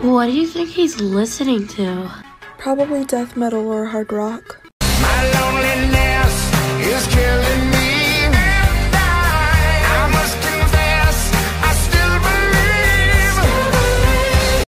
What do you think he's listening to? Probably death metal or hard rock.